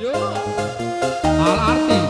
Yo. Al Arti.